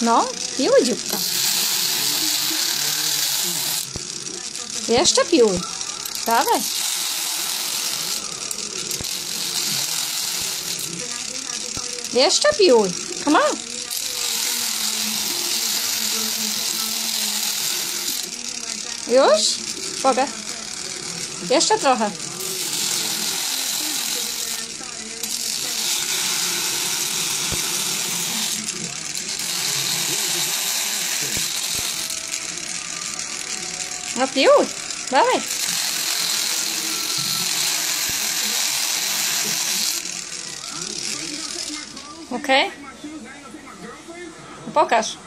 No, piłuj dzióbka. Jeszcze piłuj. Dawaj. Jeszcze piłuj. Come on. Już? Mogę. Jeszcze trochę. No piłuj. Dawaj. Okej? No Pokaż. Uhu.